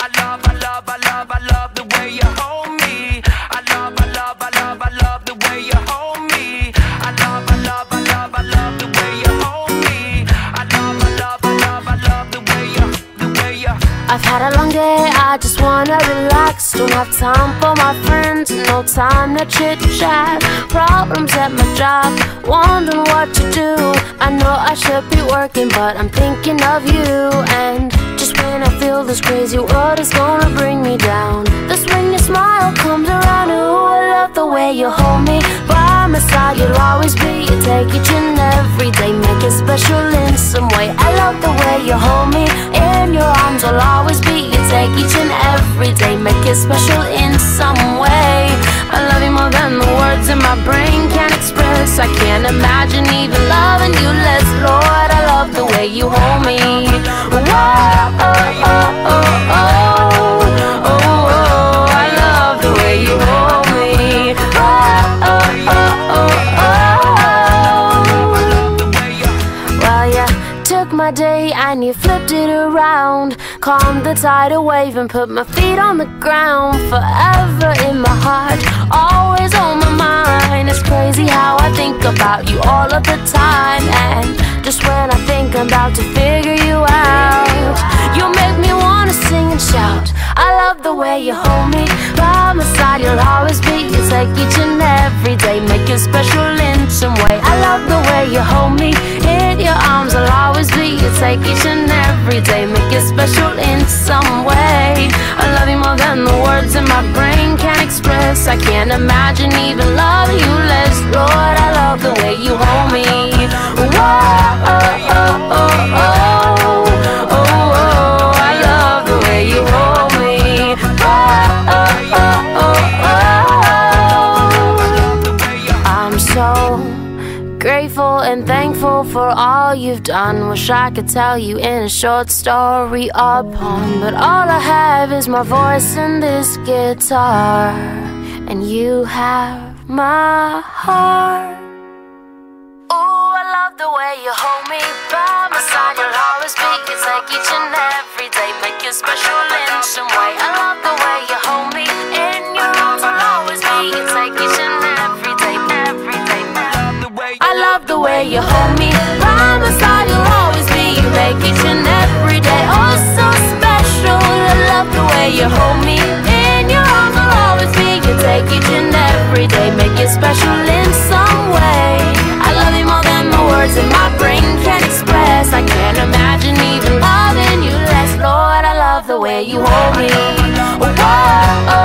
I love, I love, I love, I love the way you hold me. I love, I love, I love, I love the way you hold me. I love, I love, I love, I love the way you hold me. I love, I love, I love, I love the way you, the way you. I've had a long day, I just wanna relax. Don't have time for my friends, no time to chit chat. Problems at my job, wondering what to do. I know I should be working, but I'm thinking of you. And when I feel this crazy world is gonna bring me down, that's when your smile comes around. Ooh, I love the way you hold me. By my side, you'll always be. You take each and every day, make it special in some way. I love the way you hold me. In your arms, I'll always be. You take each and every day, make it special in some way. I love you more than the words in my brain can express. I can't imagine even loving you less, Lord. I love the way you hold me. My day and you flipped it around. Calmed the tidal wave and put my feet on the ground. Forever in my heart, always on my mind. It's crazy how I think about you all of the time. And just when I think I'm about to figure you and shout. I love the way you hold me. By my side, you'll always be. You take each and every day, make it special in some way. I love the way you hold me. In your arms, I'll always be. You take each and every day, make it special in some way. I love you more than the words in my brain can express. I can't imagine even loving you less. Lord, I love the way you hold me. Whoa, grateful and thankful for all you've done. Wish I could tell you in a short story or poem, but all I have is my voice and this guitar, and you have my heart. Ooh, I love the way you hold me by my side. You'll always be. You take each and every day, make it special in some way. I love you hold me my side. You'll always be. You make each and every day oh so special. I love the way you hold me in your arms. I'll always be. You take each and every day, make it special in some way. I love you more than the words in my brain can express. I can't imagine even loving you less, Lord. I love the way you hold me. Oh, oh, oh,